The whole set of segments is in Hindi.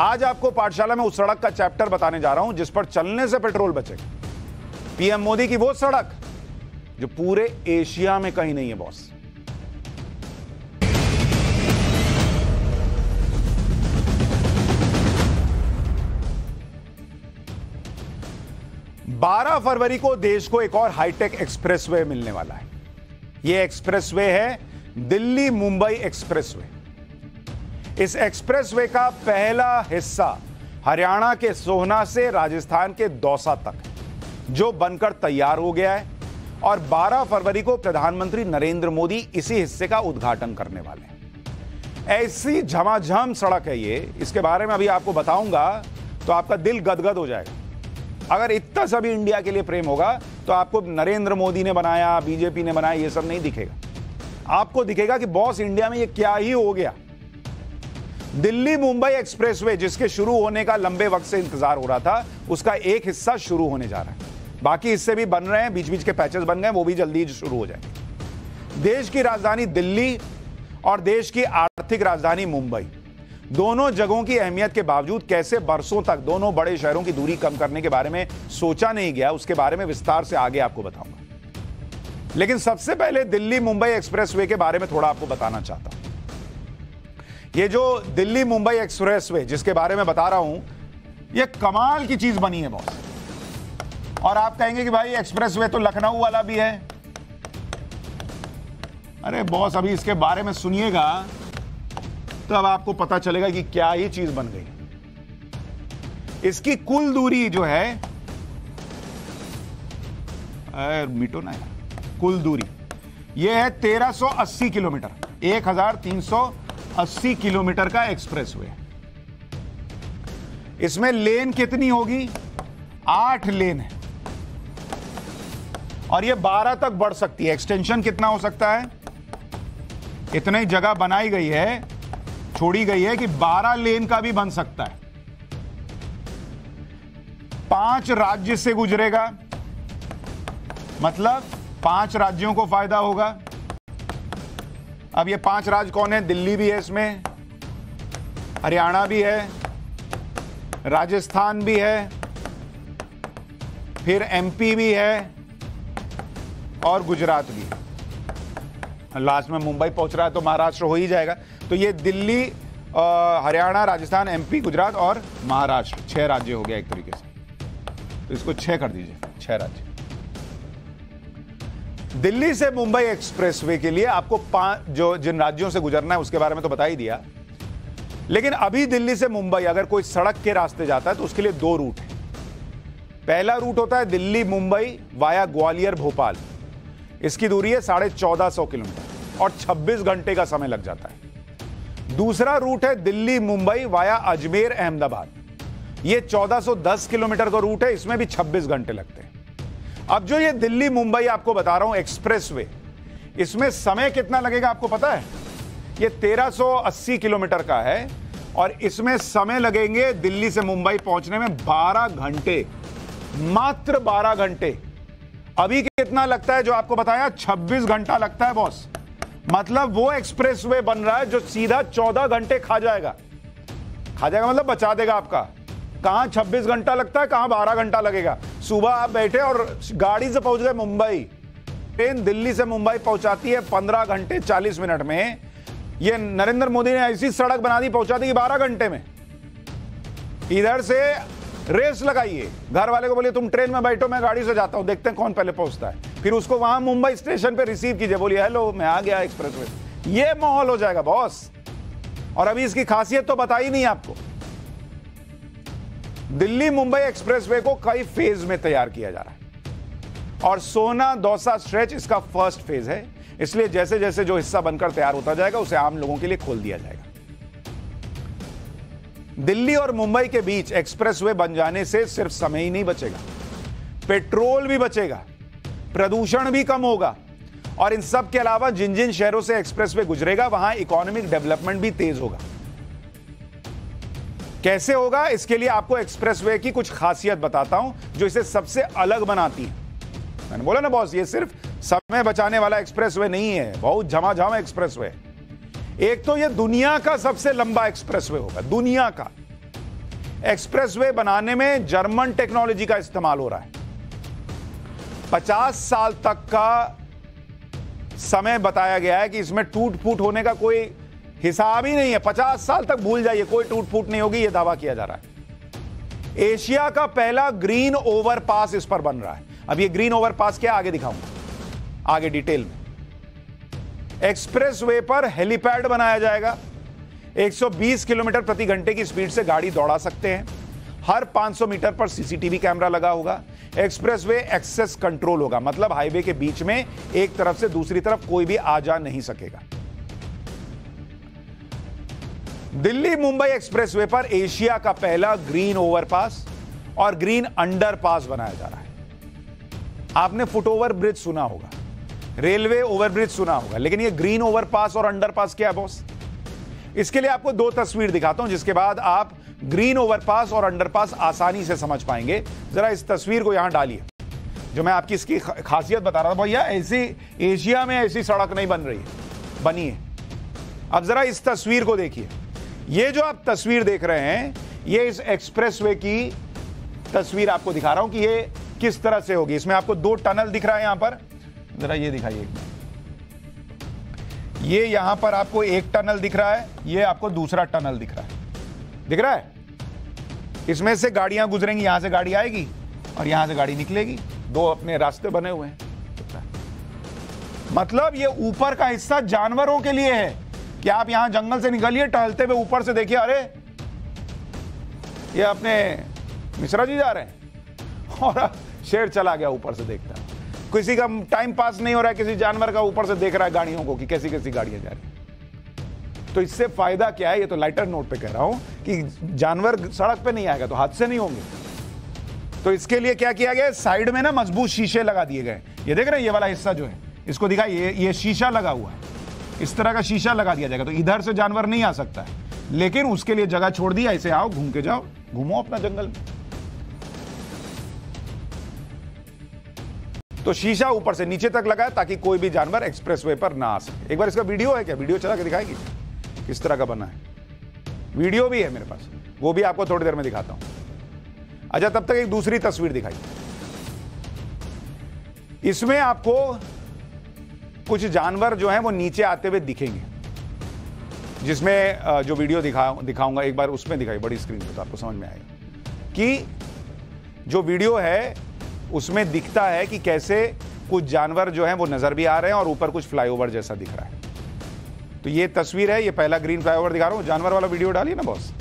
आज आपको पाठशाला में उस सड़क का चैप्टर बताने जा रहा हूँ, जिस पर चलने से पेट्रोल बचेगा। पीएम मोदी की वो सड़क, जो पूरे एशिया में कहीं नहीं है, बॉस। बारह फरवरी को देश को एक और हाईटेक एक्सप्रेसवे मिलने वाला है। यह एक्सप्रेसवे है दिल्ली मुंबई एक्सप्रेसवे। इस एक्सप्रेसवे का पहला हिस्सा हरियाणा के सोहना से राजस्थान के दौसा तक, जो बनकर तैयार हो गया है और 12 फरवरी को प्रधानमंत्री नरेंद्र मोदी इसी हिस्से का उद्घाटन करने वाले हैं। ऐसी झमाझम सड़क है ये। इसके बारे में अभी आपको बताऊँगा तो आपका दिल गदगद हो जाएगा। अगर इतना सभी इंडिया के लिए प्रेम होगा तो आपको नरेंद्र मोदी ने बनाया, बीजेपी ने बनाया, ये सब नहीं दिखेगा। आपको दिखेगा कि बॉस इंडिया में ये क्या ही हो गया। दिल्ली मुंबई एक्सप्रेसवे, जिसके शुरू होने का लंबे वक्त से इंतज़ार हो रहा था, उसका एक हिस्सा शुरू होने जा रहा है। बाकी हिस्से भी बन रहे हैं बीच बीच के पैचेस बन गए, वो भी जल्दी शुरू हो जाएँगे। देश की राजधानी दिल्ली और देश की आर्थिक राजधानी मुंबई, दोनों जगहों की अहमियत के बावजूद कैसे बरसों तक दोनों बड़े शहरों की दूरी कम करने के बारे में सोचा नहीं गया, उसके बारे में विस्तार से आगे आपको बताऊँगा। लेकिन सबसे पहले दिल्ली मुंबई एक्सप्रेसवे के बारे में थोड़ा आपको बताना चाहता हूँ। ये जो दिल्ली मुंबई एक्सप्रेस वे जिसके बारे में बता रहा हूँ, ये कमाल की चीज़ बनी है बॉस और आप कहेंगे कि भाई एक्सप्रेस वे तो लखनऊ वाला भी है। अरे बॉस अभी इसके बारे में सुनिएगा तो अब आपको पता चलेगा कि क्या ही चीज़ बन गई। इसकी कुल दूरी जो है मिटो ना कुल दूरी। यह है 1380 किलोमीटर 1380 किलोमीटर का एक्सप्रेस एक्सप्रेसवे इसमें लेन कितनी होगी? आठ लेन है। और ये 12 तक बढ़ सकती है। एक्सटेंशन कितना हो सकता है? इतनी जगह बनाई गई है, छोड़ी गई है कि 12 लेन का भी बन सकता है। पाँच राज्य से गुजरेगा। मतलब पाँच राज्यों को फ़ायदा होगा। अब ये पाँच राज्य कौन है? दिल्ली भी है इसमें, हरियाणा भी है, राजस्थान भी है, फिर एमपी भी है और गुजरात भी। लास्ट में मुंबई पहुँच रहा है तो महाराष्ट्र हो ही जाएगा। तो ये दिल्ली हरियाणा, राजस्थान एमपी गुजरात और महाराष्ट्र, छह राज्य हो गया एक तरीके से। तो इसको छह कर दीजिए, छह राज्य। दिल्ली से मुंबई एक्सप्रेसवे के लिए आपको पाँच जो जिन राज्यों से गुजरना है उसके बारे में तो बता ही दिया। लेकिन अभी दिल्ली से मुंबई, अगर कोई सड़क के रास्ते जाता है तो उसके लिए दो रूट है। पहला रूट होता है दिल्ली मुंबई वाया ग्वालियर भोपाल। इसकी दूरी है साढ़े चौदह सौ किलोमीटर और 26 घंटे का समय लग जाता है। दूसरा रूट है दिल्ली मुंबई वाया अजमेर अहमदाबाद। ये 1410 किलोमीटर का रूट है, इसमें भी 26 घंटे लगते हैं। अब जो ये दिल्ली मुंबई आपको बता रहा हूँ, एक्सप्रेसवे, इसमें समय कितना लगेगा आपको पता है? ये 1380 किलोमीटर का है और इसमें समय लगेंगे दिल्ली से मुंबई पहुँचने में 12 घंटे, मात्र 12 घंटे। अभी कितना लगता है जो आपको बताया? 26 घंटा लगता है, बॉस। मतलब वो एक्सप्रेसवे बन रहा है जो सीधा 14 घंटे खा जाएगा। खा जाएगा मतलब बचा देगा आपका। कहाँ 26 घंटा लगता है, कहाँ 12 घंटा लगेगा? सुबह आप बैठे और गाड़ी से पहुँच गए मुंबई। ट्रेन दिल्ली से मुंबई पहुंचाती है 15 घंटे 40 मिनट में। ये नरेंद्र मोदी ने ऐसी सड़क बना दी पहुँचा दी बारह घंटे में। इधर से रेस लगाइए। घर वाले को बोलिए, तुम ट्रेन में बैठो, मैं गाड़ी से जाता हूँ, देखते हैं कौन पहले पहुँचता है। फिर उसको वहाँ मुंबई स्टेशन पर रिसीव कीजिए, बोलिए, हेलो, मैं आ गया एक्सप्रेस वे ये माहौल हो जाएगा बॉस और अभी इसकी खासियत तो बताई नहीं आपको। दिल्ली मुंबई एक्सप्रेसवे को कई फ़ेज़ में तैयार किया जा रहा है। और सोना दौसा स्ट्रेच इसका फ़र्स्ट फ़ेज़ है। इसलिए जैसे जैसे जो हिस्सा बनकर तैयार होता जाएगा, उसे आम लोगों के लिए खोल दिया जाएगा। दिल्ली और मुंबई के बीच एक्सप्रेसवे बन जाने से सिर्फ़ समय ही नहीं बचेगा। पेट्रोल भी बचेगा, प्रदूषण भी कम होगा, और इन सब के अलावा जिन जिन शहरों से एक्सप्रेसवे गुजरेगा, वहाँ इकोनॉमिक डेवलपमेंट भी तेज होगा। कैसे होगा? इसके लिए आपको एक्सप्रेसवे की कुछ खासियत बताता हूँ, जो इसे सबसे अलग बनाती है। मैंने बोला ना, बॉस, ये सिर्फ़ समय बचाने वाला एक्सप्रेसवे नहीं है। बहुत झमाझम एक्सप्रेसवे। एक तो ये दुनिया का सबसे लंबा एक्सप्रेसवे होगा, दुनिया का। एक्सप्रेसवे बनाने में जर्मन टेक्नोलॉजी का इस्तेमाल हो रहा है। 50 साल तक का समय बताया गया है कि इसमें टूट फूट होने का कोई हिसाब ही नहीं है। 50 साल तक भूल जाइए, कोई टूट फूट नहीं होगी यह दावा किया जा रहा है। एशिया का पहला ग्रीन ओवरपास इस पर बन रहा है। अब ये ग्रीन ओवरपास क्या आगे दिखाऊँगा। आगे डिटेल में। एक्सप्रेसवे पर हेलीपैड बनाया जाएगा। 120 किलोमीटर प्रति घंटे की स्पीड से गाड़ी दौड़ा सकते हैं। हर 500 मीटर पर सीसीटीवी कैमरा लगा होगा। एक्सप्रेस वे एक्सेस कंट्रोल होगा। मतलब हाईवे के बीच में एक तरफ़ से दूसरी तरफ़ कोई भी आ जा नहीं सकेगा। दिल्ली मुंबई एक्सप्रेसवे पर एशिया का पहला ग्रीन ओवरपास और ग्रीन अंडरपास बनाया जा रहा है। आपने फुटओवर ब्रिज सुना होगा, रेलवे ओवरब्रिज सुना होगा, लेकिन ये ग्रीन ओवरपास और अंडरपास क्या है, बॉस? इसके लिए आपको दो तस्वीर दिखाता हूँ, जिसके बाद आप ग्रीन ओवरपास और अंडरपास आसानी से समझ पाएँगे। जरा इस तस्वीर को यहाँ डालिए, जो मैं आपकी इसकी खासियत बता रहा था। भैया, ऐसी एशिया में ऐसी सड़क नहीं बन रही है, बनी है। अब जरा इस तस्वीर को देखिए। ये जो आप तस्वीर देख रहे हैं, ये इस एक्सप्रेसवे की तस्वीर आपको दिखा रहा हूँ कि ये किस तरह से होगी। इसमें आपको दो टनल दिख रहा है यहाँ पर। जरा ये दिखाइए ये यहाँ पर आपको एक टनल दिख रहा है, ये आपको दूसरा टनल दिख रहा है। दिख रहा है? इसमें से गाड़ियाँ गुजरेंगी, यहाँ से गाड़ी आएगी और यहाँ से गाड़ी निकलेगी। दो अपने रास्ते बने हुए हैं। मतलब ये ऊपर का हिस्सा जानवरों के लिए है। कि आप यहाँ जंगल से निकलिए, टहलते हुए ऊपर से देखिए, अरे, ये अपने मिश्रा जी जा रहे हैं। और शेर चला गया ऊपर से देखता। किसी का टाइम पास नहीं हो रहा है, किसी जानवर का ऊपर से देख रहा है गाड़ियों को कि कैसी कैसी गाड़ियाँ जा रही तो इससे फ़ायदा क्या है? ये तो लाइटर नोट पे कह रहा हूँ कि जानवर सड़क पे नहीं आएगा तो हादसे नहीं होंगे। तो इसके लिए क्या किया गया साइड में ना मज़बूत शीशे लगा दिए गए ये देख रहे हैं, ये वाला हिस्सा जो है, इसको दिखा ये ये शीशा लगा हुआ है। इस तरह का शीशा लगा दिया जाएगा। तो इधर से जानवर नहीं आ सकता है। लेकिन उसके लिए जगह छोड़ दी, ऐसे आओ, घूम के जाओ, घूमो अपना जंगल। में तो शीशा ऊपर से नीचे तक लगा है ताकि कोई भी जानवर एक्सप्रेसवे पर ना आ सके। एक बार इसका वीडियो है क्या? वीडियो चला के दिखाएगी? किस तरह का बना है? वीडियो भी है मेरे पास। वो भी आपको थोड़ी देर में दिखाता हूँ। अच्छा तब तक एक दूसरी तस्वीर दिखाई। इसमें आपको कुछ जानवर जो हैं वो नीचे आते हुए दिखेंगे। जिसमें जो वीडियो दिखा, दिखाऊँगा, एक बार उसमें दिखाई, बड़ी स्क्रीन पर तो आपको समझ में आएगा। कि जो वीडियो है, उसमें दिखता है कि कैसे कुछ जानवर जो हैं वो नज़र भी आ रहे हैं और ऊपर कुछ फ्लाईओवर जैसा दिख रहा है। तो ये तस्वीर है, ये पहला ग्रीन फ्लाईओवर दिखा रहा हूँ। जानवर वाला वीडियो डालिए ना बॉस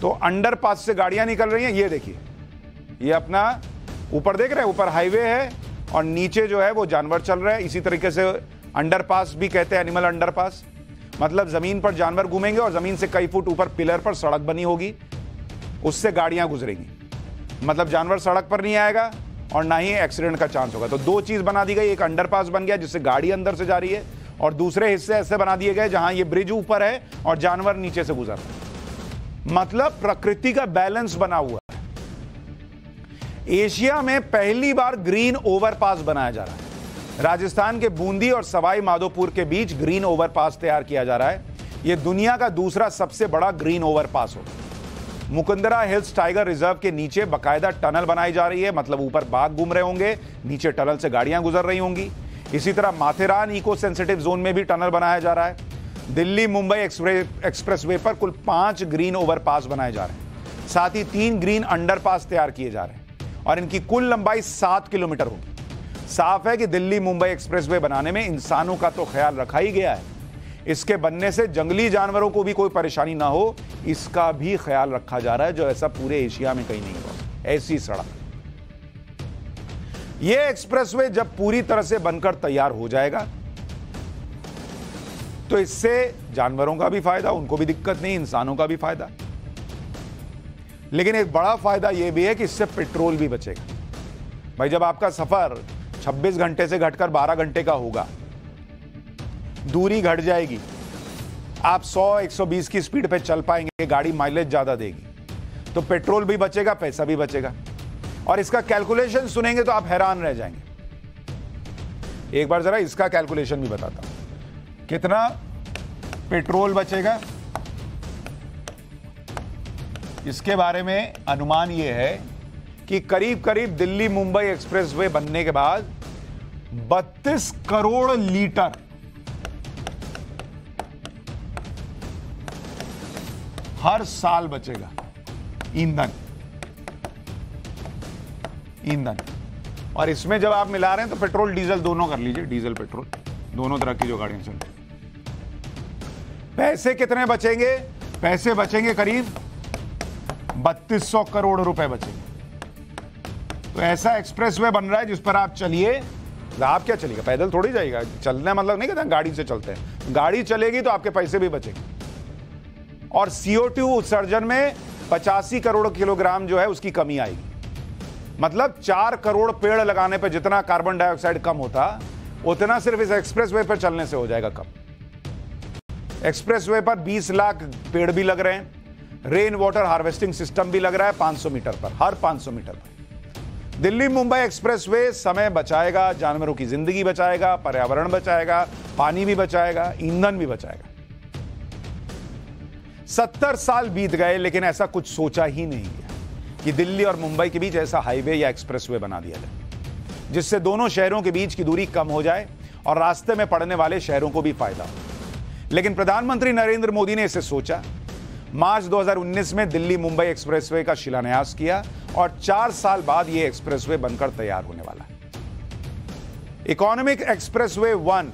तो अंडर से गाड़ियाँ निकल रही हैं, ये देखिए। ये अपना ऊपर देख रहे हैं, ऊपर हाईवे है और नीचे जो है वो जानवर चल रहे हैं। इसी तरीके से अंडर पास भी कहते हैं एनिमल अंडर पास मतलब ज़मीन पर जानवर घूमेंगे और ज़मीन से कई फुट ऊपर पिलर पर सड़क बनी होगी। उससे गाड़ियाँ गुजरेंगी। मतलब जानवर सड़क पर नहीं आएगा और ना ही एक्सीडेंट का चांस होगा। तो दो चीज़ बना दी गई, एक अंडरपास बन गया जिससे गाड़ी अंदर से जा रही है और दूसरे हिस्से ऐसे बना दिए गए जहाँ ये ब्रिज ऊपर है और जानवर नीचे से गुजर मतलब प्रकृति का बैलेंस बना हुआ एशिया में पहली बार ग्रीन ओवरपास बनाया जा रहा है। राजस्थान के बूंदी और सवाई माधोपुर के बीच ग्रीन ओवरपास तैयार किया जा रहा है। यह दुनिया का दूसरा सबसे बड़ा ग्रीन ओवरपास होगा। मुकुंदरा हिल्स टाइगर रिज़र्व के नीचे बकायदा टनल बनाई जा रही है मतलब ऊपर बाघ घूम रहे होंगे, नीचे टनल से गाड़ियाँ गुजर रही होंगी। इसी तरह माथेरान इको सेंसिटिव जोन में भी टनल बनाया जा रहा है। दिल्ली मुंबई एक्सप्रेस वे पर कुल पाँच ग्रीन ओवरपास बनाए जा रहे हैं। साथ ही तीन ग्रीन अंडरपास तैयार किए जा रहे हैं। और इनकी कुल लंबाई सात किलोमीटर होगी। साफ़ है कि दिल्ली मुंबई एक्सप्रेसवे बनाने में इंसानों का तो ख्याल रखा ही गया है। इसके बनने से जंगली जानवरों को भी कोई परेशानी ना हो, इसका भी ख्याल रखा जा रहा है, जो ऐसा पूरे एशिया में कहीं नहीं हुआ। ऐसी सड़क। यह एक्सप्रेसवे जब पूरी तरह से बनकर तैयार हो जाएगा तो इससे जानवरों का भी फ़ायदा, उनको भी दिक्कत नहीं, इंसानों का भी फ़ायदा। लेकिन एक बड़ा फ़ायदा यह भी है कि इससे पेट्रोल भी बचेगा। भाई, जब आपका सफ़र 26 घंटे से घटकर 12 घंटे का होगा, दूरी घट जाएगी, आप 100 120 की स्पीड पे चल पाएँगे, गाड़ी माइलेज ज़्यादा देगी तो पेट्रोल भी बचेगा, पैसा भी बचेगा। और इसका कैलकुलेशन सुनेंगे तो आप हैरान रह जाएँगे। एक बार जरा इसका कैलकुलेशन भी बताता हूँ। कितना पेट्रोल बचेगा? इसके बारे में अनुमान यह है कि करीब करीब दिल्ली मुंबई एक्सप्रेसवे बनने के बाद 32 करोड़ लीटर हर साल बचेगा। ईंधन। ईंधन। और इसमें जब आप मिला रहे हैं तो पेट्रोल, डीजल दोनों कर लीजिए। डीजल, पेट्रोल, दोनों तरह की जो गाड़ियाँ चल रही पैसे कितने बचेंगे? पैसे बचेंगे करीब 3200 करोड़ रुपए बचेंगे तो ऐसा एक्सप्रेस वे बन रहा है जिस पर आप चलिए। आप क्या चलिएगा पैदल थोड़ी जाएगा। चलने मतलब नहीं कहते गाड़ी से चलते हैं। गाड़ी चलेगी तो आपके पैसे भी बचेंगे। और सीओ उत्सर्जन में पचासी करोड़ किलोग्राम जो है उसकी कमी आएगी। मतलब चार करोड़ पेड़ लगाने पर जितना कार्बन डाइऑक्साइड कम होता, उतना सिर्फ़ इस एक्सप्रेसवे पर चलने से हो जाएगा कम। एक्सप्रेसवे पर 20 लाख पेड़ भी लग रहे हैं। रेन वाटर हार्वेस्टिंग सिस्टम भी लग रहा है 500 मीटर पर, हर 500 मीटर पर। दिल्ली मुंबई एक्सप्रेसवे, समय बचाएगा, जानवरों की ज़िंदगी बचाएगा, पर्यावरण बचाएगा, पानी भी बचाएगा, ईंधन भी बचाएगा। सत्तर साल बीत गए, लेकिन ऐसा कुछ सोचा ही नहीं गया कि दिल्ली और मुंबई के बीच ऐसा हाईवे या एक्सप्रेसवे बना दिया जाए, जिससे दोनों शहरों के बीच की दूरी कम हो जाए और रास्ते में पड़ने वाले शहरों को भी फ़ायदा हो। लेकिन प्रधानमंत्री नरेंद्र मोदी ने इसे सोचा मार्च 2019 में दिल्ली मुंबई एक्सप्रेसवे का शिलान्यास किया और चार साल बाद यह एक्सप्रेसवे बनकर तैयार होने वाला है। Economic expressway one,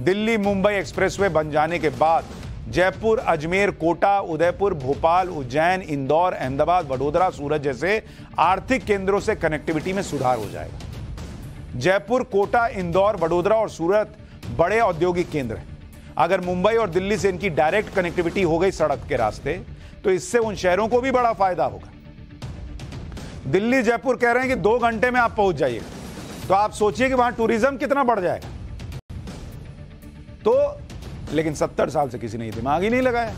Delhi Mumbai expressway बन जाने के बाद जयपुर, अजमेर, कोटा, उदयपुर, भोपाल, उज्जैन, इंदौर, अहमदाबाद, वडोदरा, सूरत जैसे आर्थिक केंद्रों से कनेक्टिविटी में सुधार हो जाएगा। जयपुर, कोटा, इंदौर, वडोदरा और सूरत बड़े औद्योगिक केंद्र हैं। अगर मुंबई और दिल्ली से इनकी डायरेक्ट कनेक्टिविटी हो गई सड़क के रास्ते तो इससे उन शहरों को भी बड़ा फ़ायदा होगा। दिल्ली, जयपुर कह रहे हैं कि दो घंटे में आप पहुँच जाइए। तो आप सोचिए कि वहाँ टूरिज़्म कितना बढ़ जाएगा। तो लेकिन सत्तर साल से किसी ने दिमाग ही नहीं लगाया।